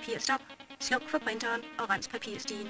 papirstop, sluk for printeren og rens papirstigen.